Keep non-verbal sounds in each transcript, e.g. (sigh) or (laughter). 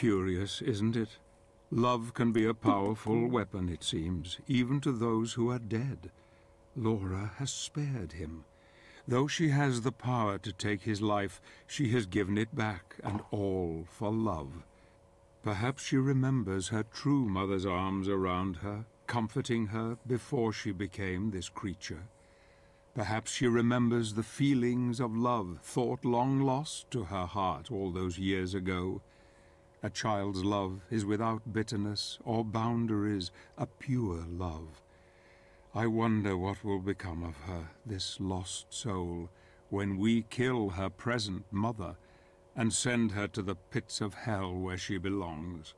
Curious, isn't it? Love can be a powerful weapon, it seems, even to those who are dead. Laura has spared him. Though she has the power to take his life, she has given it back, and all for love. Perhaps she remembers her true mother's arms around her, comforting her before she became this creature. Perhaps she remembers the feelings of love thought long lost to her heart all those years ago. A child's love is without bitterness or boundaries, a pure love. I wonder what will become of her, this lost soul, when we kill her present mother and send her to the pits of hell where she belongs.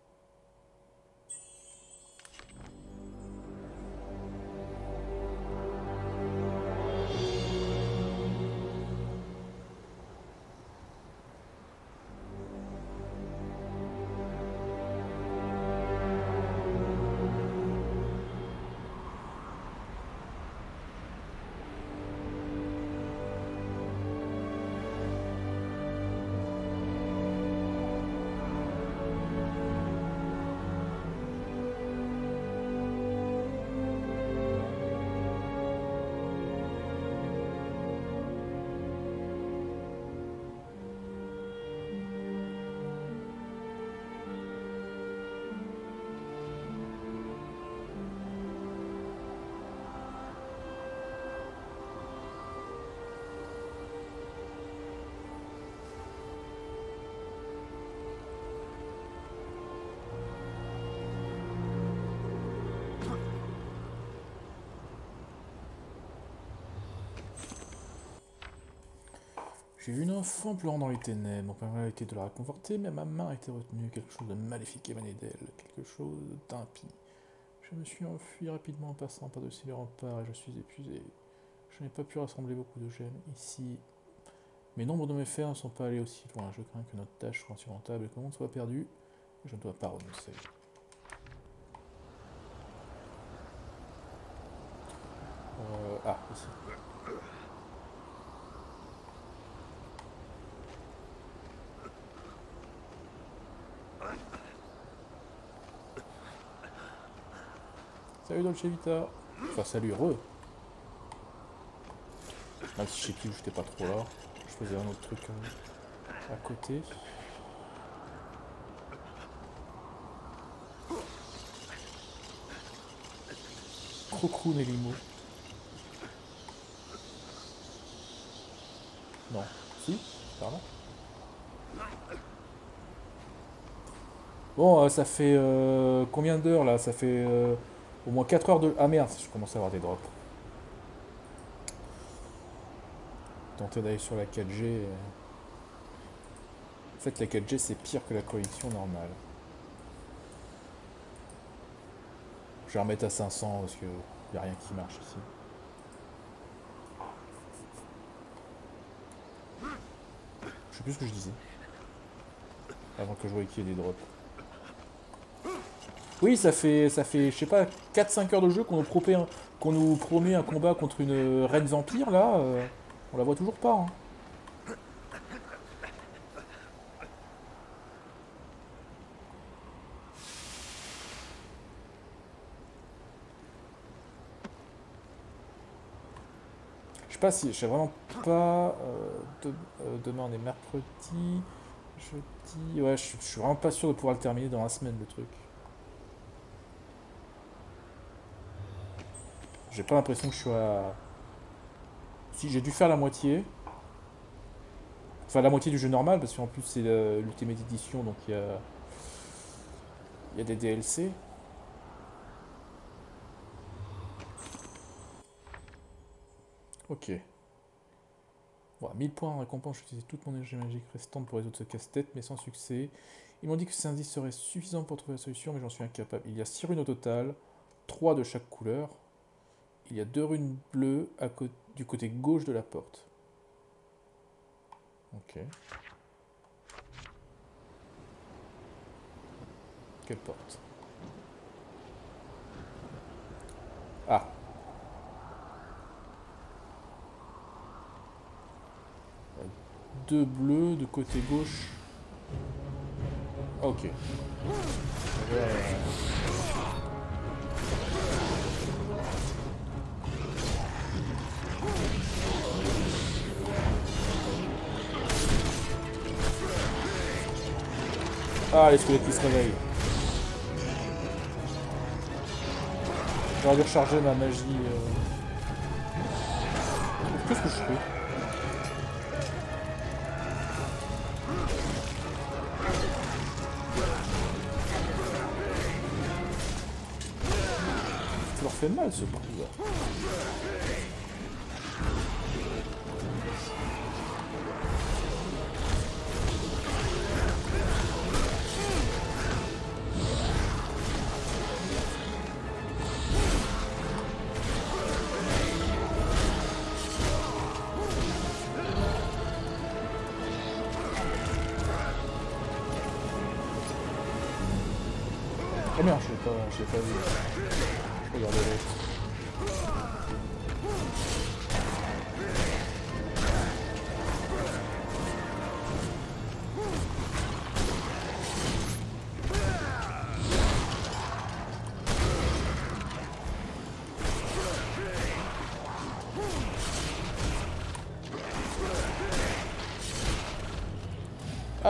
J'ai vu une enfant pleurant dans les ténèbres. Mon père a été de la réconforter, mais ma main a été retenue. Quelque chose de maléfique émanait d'elle, quelque chose d'impie. Je me suis enfui rapidement en passant par-dessus les remparts et je suis épuisé. Je n'ai pas pu rassembler beaucoup de gemmes ici. Mais nombre de mes fers ne sont pas allés aussi loin. Je crains que notre tâche soit insurmontable et que le monde soit perdu. Je ne dois pas renoncer. Euh, ah, ici. Salut Dolce Vita Enfin salut Re Même si chez qui j'étais pas trop là. Je faisais un autre truc euh, à côté. Crocroon et limo. Non. Si Pardon Bon, euh, ça fait euh, combien d'heures là? Ça fait euh, au moins 4 heures de... Ah merde, je commence à avoir des drops. Tenter d'aller sur la 4G. euh. En fait, la 4G, c'est pire que la connexion normale. Je vais remettre à 500 parce que y a rien qui marche ici. Je sais plus ce que je disais. Avant que je voyais qu'il y ait des drops. Oui, ça fait, ça fait, je sais pas, 4-5 heures de jeu qu'on nous, promet un- combat contre une euh, reine vampire, là, euh, on la voit toujours pas. hein. Je sais pas si, je sais vraiment pas. euh, euh, demain on est mercredi, jeudi. Ouais, je suis vraiment pas sûr de pouvoir le terminer dans la semaine le truc. J'ai pas l'impression que je suis à. Si j'ai dû faire la moitié. Enfin la moitié du jeu normal parce qu'en plus c'est le- l'Ultimate Edition donc il y a. Il y a des DLC. Ok. Voilà, 1000 points en récompense, j'ai utilisé toute mon énergie magique restante pour résoudre ce casse-tête, mais sans succès. Ils m'ont dit que ces indices seraient suffisants pour trouver la solution, mais j'en suis incapable. Il y a 6 runes au total, 3 de chaque couleur. Il y a 2 runes bleues à du côté gauche de la porte. Ok. Quelle porte? Ah deux bleus de côté gauche. Ok. Ah, les squelettes qui se réveillent. J'aurais dû recharger ma magie. Euh... Qu'est-ce que je fais? Ça leur fait mal ce coup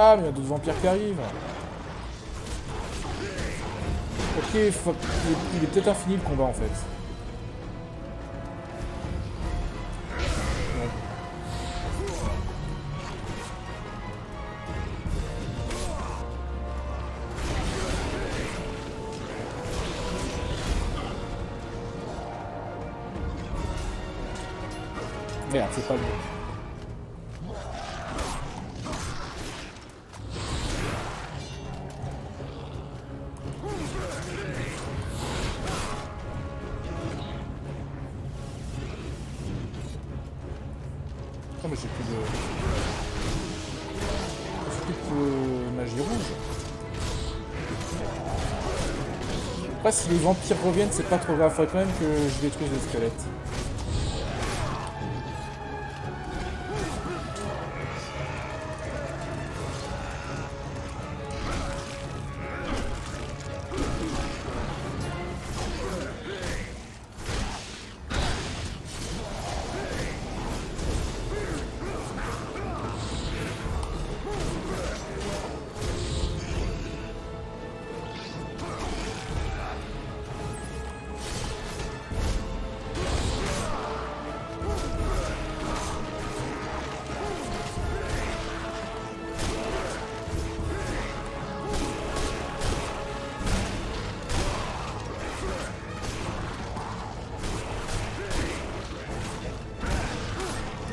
Ah, mais il y a d'autres vampires qui arrivent. Ok, il est, peut-être infini le combat en fait. Merde, c'est pas bon. Les vampires reviennent c'est pas trop grave, faudrait quand même que je détruise les squelettes.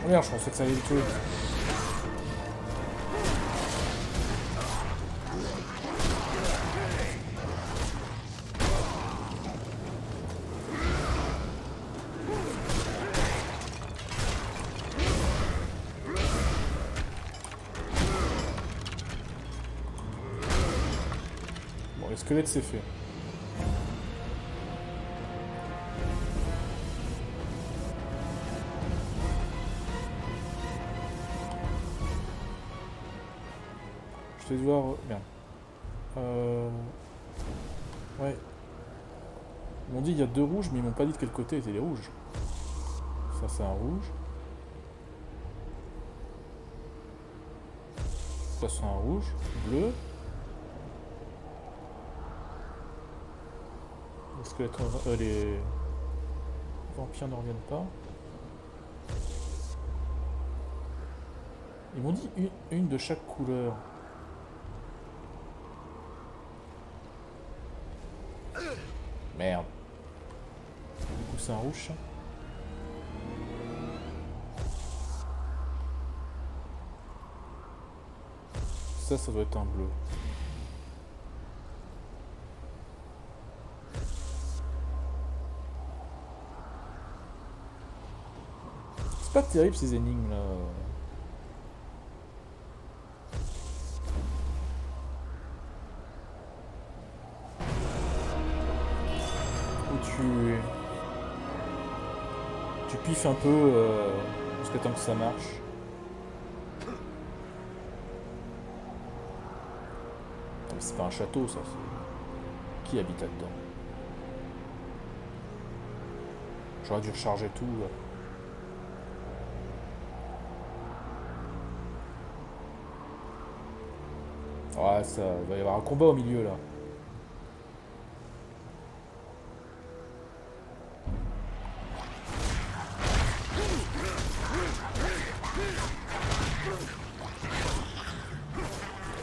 Merde, je pensais que ça allait le tuer. Bon, les squelettes c'est fait. Je vais devoir... Merde. Euh... Ouais. Ils m'ont dit il y a deux rouges, mais ils m'ont pas dit de quel côté étaient les rouges. Ça c'est un rouge. Ça c'est un rouge. Bleu. Les squelettes... euh, les... vampires ne reviennent pas? Ils m'ont dit une de chaque couleur. Merde. Du coup, c'est un rouge. ça Ça, doit être un bleu. C'est pas terrible ces énigmes là. Tu. Tu piffes un peu euh, jusqu'à temps que ça marche. c'est pas un château, ça. Qui habite là-dedans? J'aurais dû recharger tout. Ouais, ça va y avoir un combat au milieu là.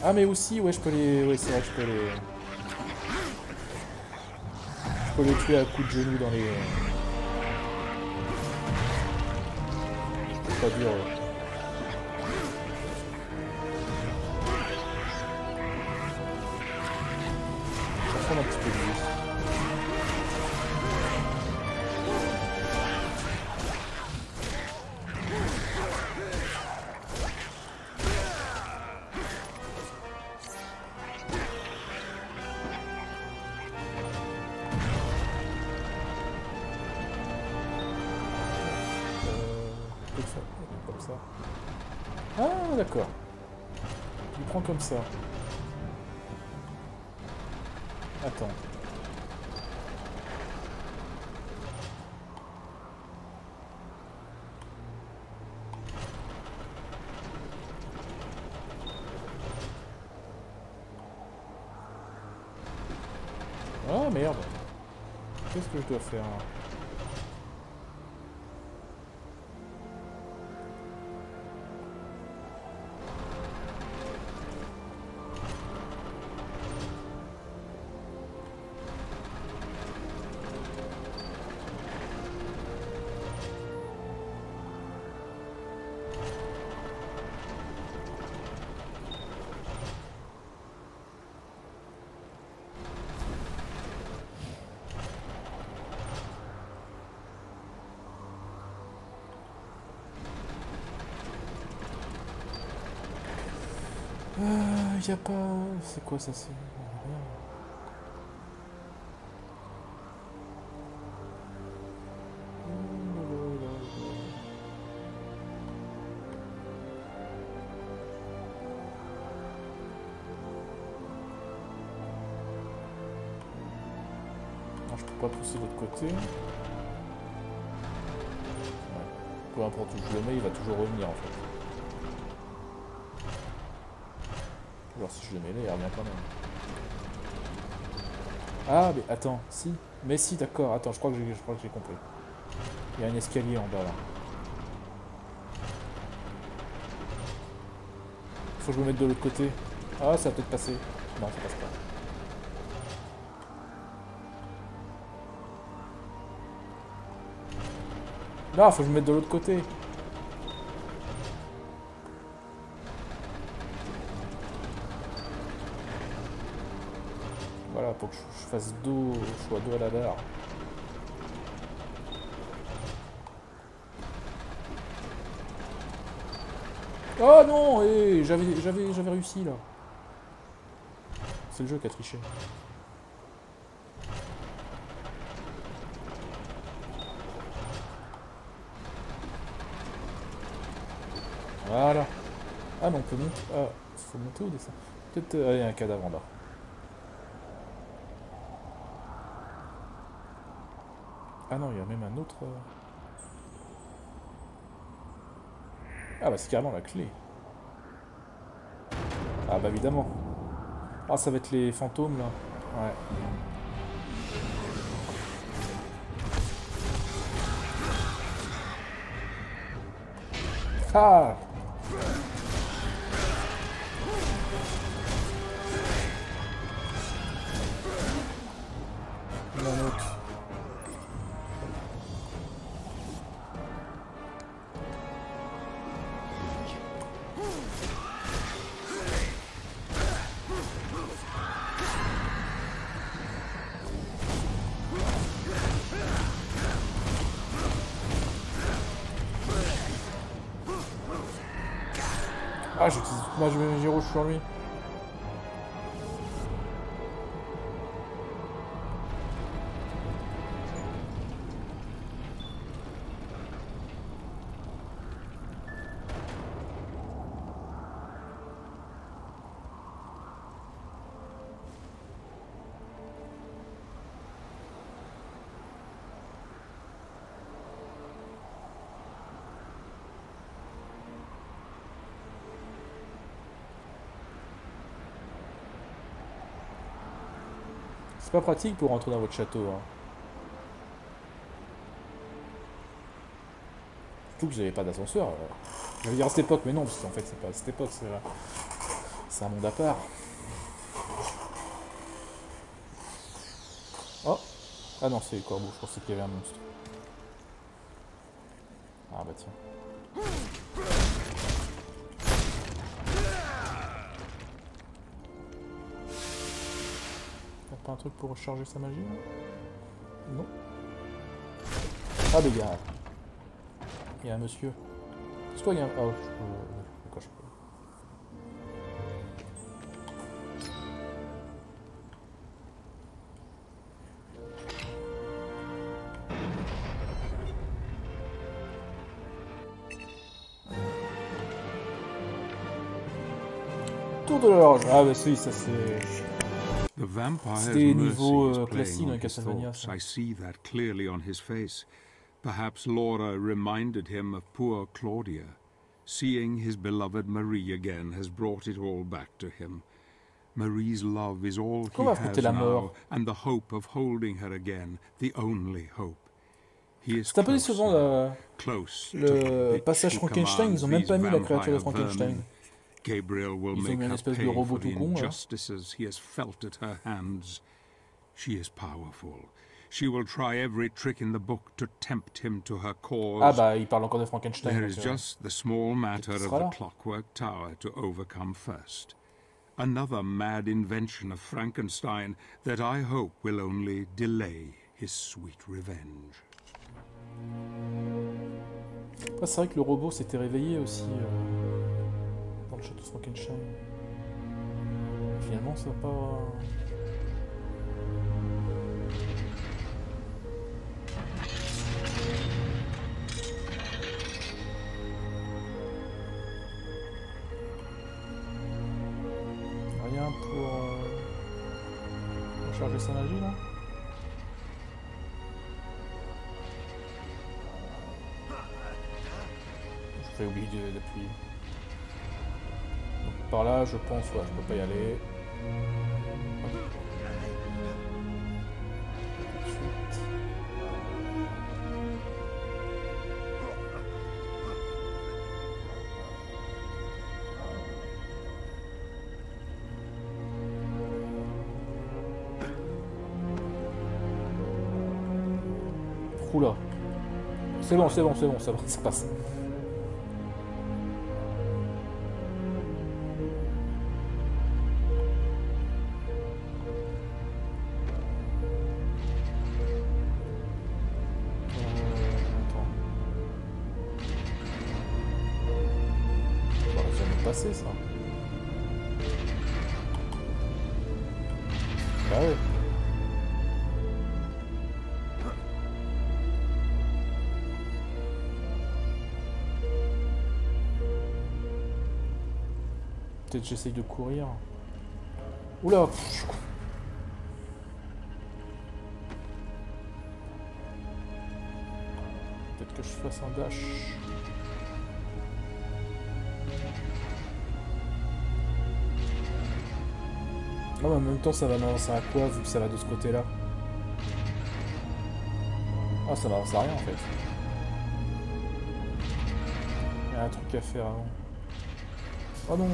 Ah mais aussi, ouais, je peux les... Ouais, c'est vrai je peux les... Je peux les tuer à coups de genoux dans les... C'est pas dur, ouais. Ça prend un petit peu de vie. Je dois y a pas... C'est quoi ça c'est... je peux pas pousser de l'autre côté. Ouais. Peu importe où je le mets, il va toujours revenir en fait. Alors si je le mets là, il revient quand même. Ah, mais attends, si. Mais si, d'accord, attends, je crois que j'ai compris. Il y a un escalier en bas là. Faut que je me mette de l'autre côté. Ah, ça va peut-être passer. Non, ça passe pas. Non, faut que je me mette de l'autre côté. Pour que je fasse dos, je sois dos à la barre. Oh non J'avais j'avais j'avais réussi là. C'est le jeu qui a triché. Voilà. Ah non, on peut monter. Ah, faut monter ou descendre Peut-être. ah, il y a un cadavre en bas. Ah non, il y a même un autre. euh. Ah bah c'est carrément la clé. Ah bah évidemment. Ah ça va être les fantômes là. Ouais. Ah. Ah, j'utilise toute ma magie rouge sur lui. Pas pratique pour rentrer dans votre château. Hein. Surtout que vous n'avez pas d'ascenseur. Je vais dire à cette époque, mais non, parce qu'en fait, c'est pas à cette époque, c'est C'est un monde à part. Oh Ah non, c'est le corbeau, je pensais qu'il y avait un monstre. Ah bah tiens. Pas un truc pour recharger sa magie Non. Ah dégâts Il y a un monsieur. Il y a un... Oh, je peux... Pourquoi je peux... Tour de l'horloge. Ah bah si, ça c'est... The vampire's C'était mercy niveau, is euh, playing classique on dans his Castlevania, thoughts. ça. I see that clearly on his face. Perhaps Laura reminded him of poor Claudia. Seeing his beloved Marie again has brought it all back to him. Marie's love is all he has now, and the hope of holding her again, the only hope. He is C'est un peu close décevant the euh, le passage Frankenstein, ils ont même pas mis la créature de Frankenstein. Gabriel will Ils make her pay robot for the tout con, là. injustices he has felt at her hands. She is powerful. She will try every trick in the book to tempt him to her cause. Ah bah, il parle encore de Frankenstein. There is euh, just the small matter of the clockwork tower to overcome first. Another mad invention of Frankenstein that I hope will only delay his sweet revenge. Après, c'est vrai que le robot s'était réveillé aussi euh, dans le château Frankenstein. Finalement, ça va pas... Rien pour euh, recharger sa magie, là oublier de- d'appuyer. Par là, je pense, ouais, je peux pas y aller. C'est bon, c'est bon, c'est bon, ça va, ça passe. Peut-être j'essaye de courir. Oula. Peut-être que je fasse un dash. Ah, mais en même temps, ça va m'avancer à quoi vu que ça va de ce côté-là? Ah, ça m'avance à rien en fait. Il y a un truc à faire avant. Oh non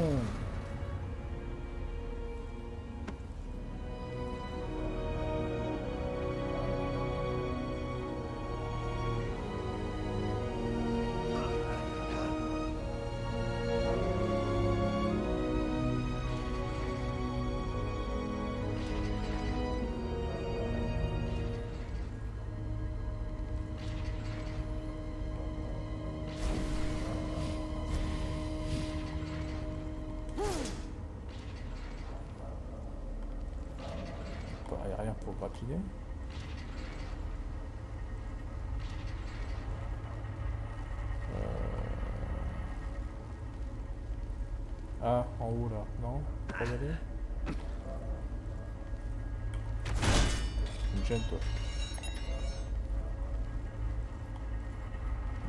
Pour grappiller. Euh... Ah, en haut là, non Pas y aller toi.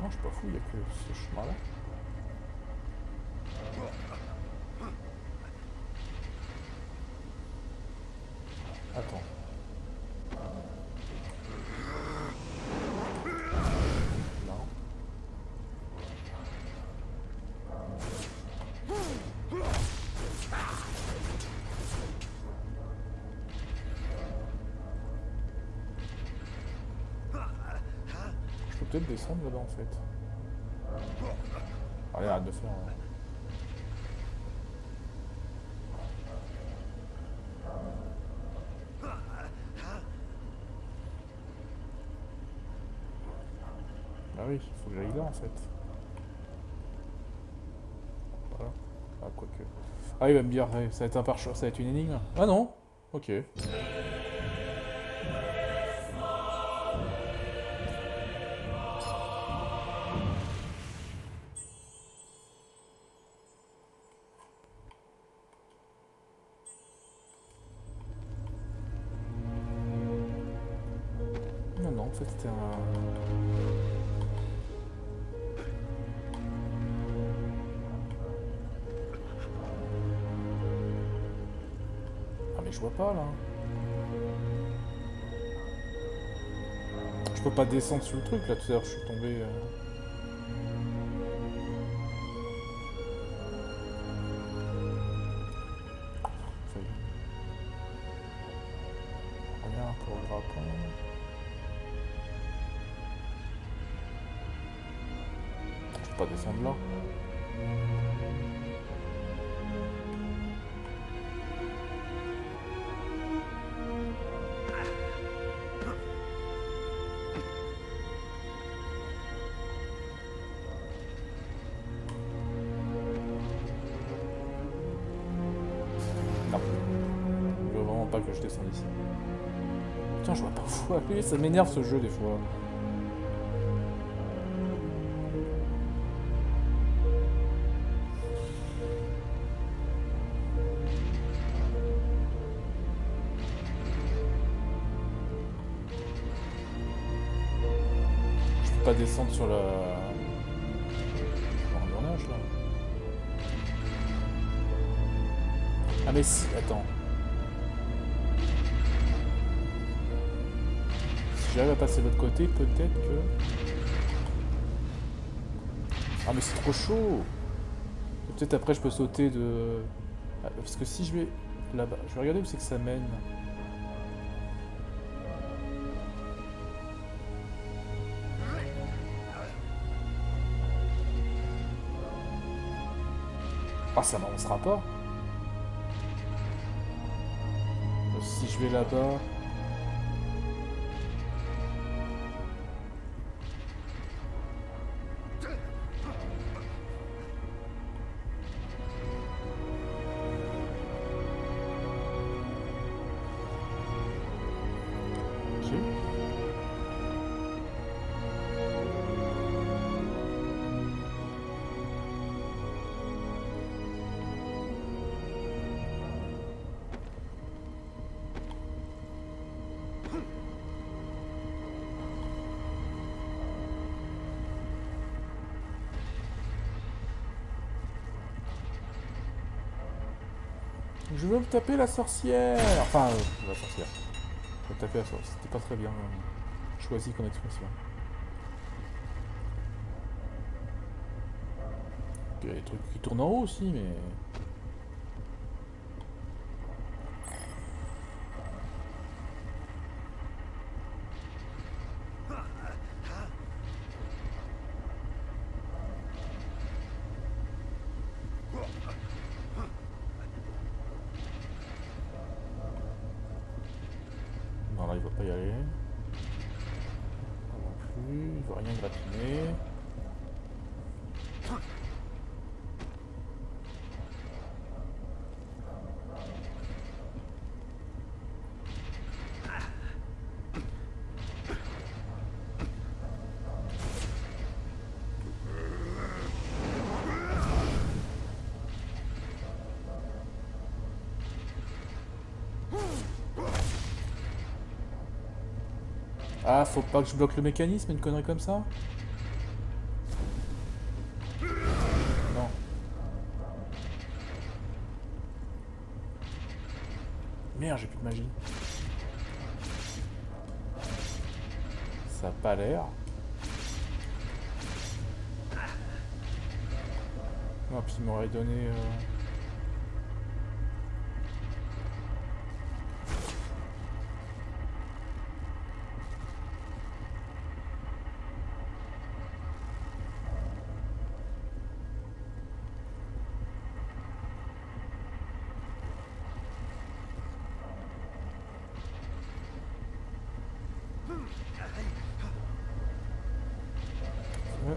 Non, je suis pas fou, il y a que ce chemin là. Peut-être descendre là-bas en fait. Allez, arrête de faire. hein. Bah oui, faut que j'aille là en fait. Voilà. Ah, quoique. Ah, il va me dire, ouais, ça va être un pare ça va être une énigme. Ah non? Ok. Peux pas descendre sur le truc là tout à l'heure, je suis tombé. euh. Je peux pas descendre là. Ça m'énerve ce jeu des fois. Je peux pas descendre sur la... là. Ah mais si, attends. J'arrive à passer de l'autre côté, peut-être que... Ah mais c'est trop chaud Peut-être après je peux sauter de... Ah, Parce que si je vais là-bas, je vais regarder où c'est que ça mène. Ah ça m'avancera pas Si je vais là-bas... Je veux me taper la sorcière Enfin, euh, la sorcière. Je veux me taper la sorcière. C'était pas très bien euh, choisi comme expression. Il y a des trucs qui tournent en haut aussi, mais... Non, là, il va pas y aller. Là non plus, il va rien gratiner. Ah, faut pas que je bloque le mécanisme, une connerie comme ça Non. Merde, j'ai plus de magie. Ça a pas l'air. Non, puis il m'aurait donné... euh,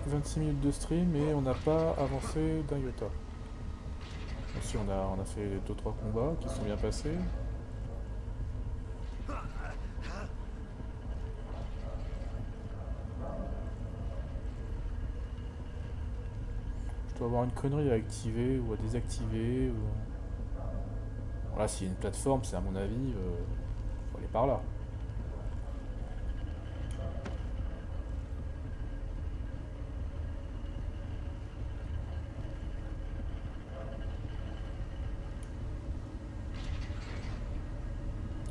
26 minutes de stream et on n'a pas avancé d'un iota. Si on a, on a fait 2-3 combats qui sont bien passés. Je dois avoir une connerie à activer ou à désactiver. Ou... Voilà, s'il y a une plateforme, c'est à mon avis, euh, faut aller par là.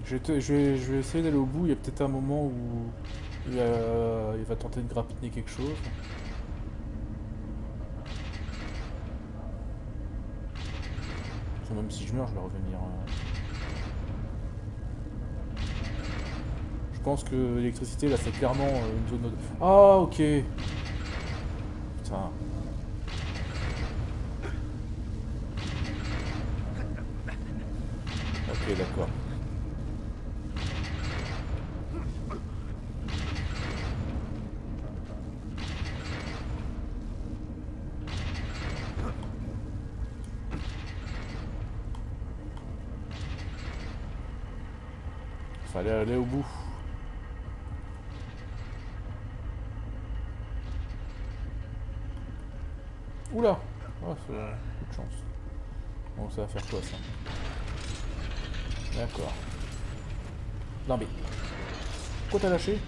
Je vais, je vais, je vais essayer d'aller au bout. Il y a peut-être un moment où il va, tenter de grappiner quelque chose. Même si je meurs, je vais revenir. hein. Je pense que l'électricité, là, c'est clairement euh, une zone... Ah, ok. Putain. Ok, d'accord. Fallait aller au bout. Oula Oh, c'est coup de chance. Bon, ça va faire quoi, ça D'accord. Non, mais... Pourquoi t'as lâché?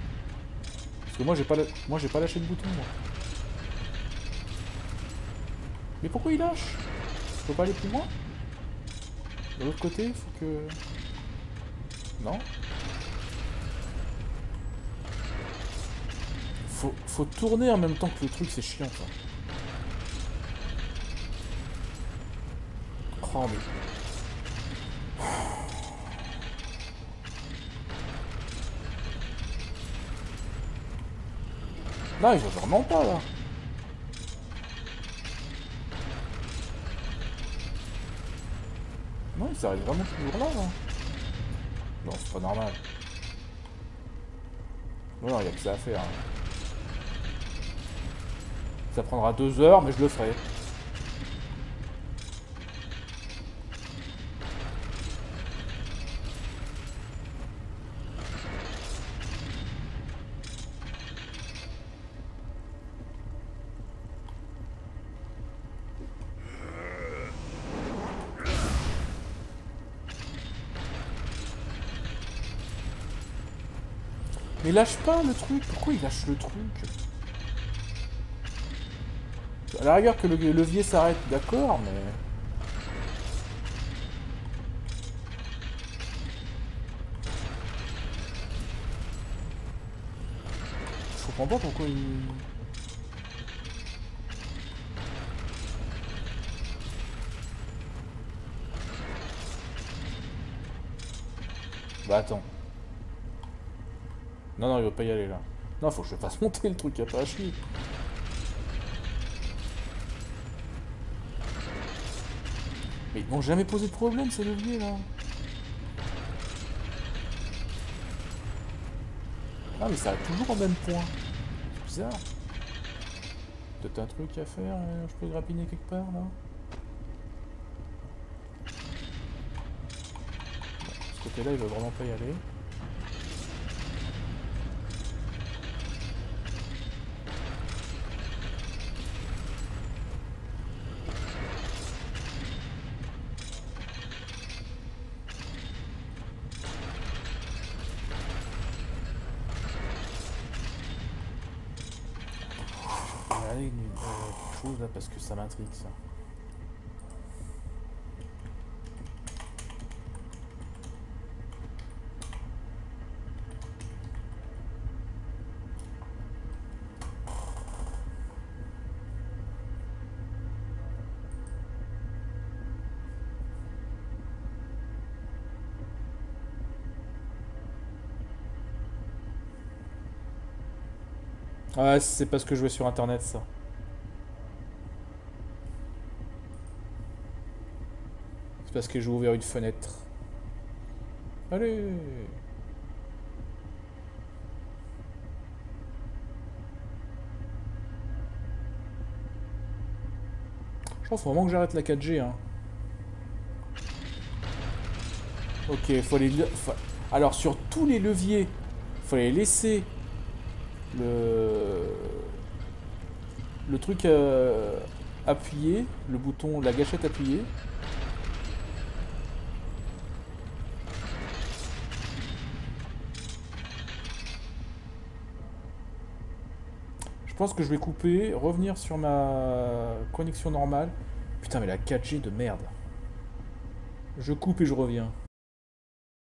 Parce que moi, j'ai pas, la- moi, pas lâché le bouton, moi. Mais pourquoi il lâche? Je peux pas aller plus loin? De l'autre côté, faut que... Non faut, faut tourner en même temps que le truc, c'est chiant ça. Oh mais... Là, il va vraiment pas là. Non, il s'arrête vraiment toujours là. là. Non, c'est pas normal. Non, non, il y a que ça à faire. hein. Ça prendra deux heures, mais je le ferai. Mais lâche pas le truc, pourquoi il lâche le truc? À la rigueur que le levier s'arrête, d'accord, mais... Je comprends pas pourquoi il... Bah attends. Non, non, il va pas y aller là. Non, faut que je fasse (laughs) monter le truc, y'a pas à chier. Mais ils m'ont jamais posé de problème ces leviers là. Ah mais ça a toujours au même point. C'est bizarre. Peut-être un truc à faire, euh, je peux grappiner quelque part là. Ce côté-là, il va vraiment pas y aller. Je vais aller une euh, quelque chose là Ouais, c'est parce que je vais sur internet ça. Parce que j'ai ouvert une fenêtre. Allez Je pense vraiment que j'arrête la 4G. Hein. Ok, faut les... Alors, sur tous les leviers, faut les laisser le... Le truc euh, appuyé, le bouton, la gâchette appuyée. Pense que je vais couper, revenir sur ma connexion normale. Putain, mais la 4G de merde. Je coupe et je reviens.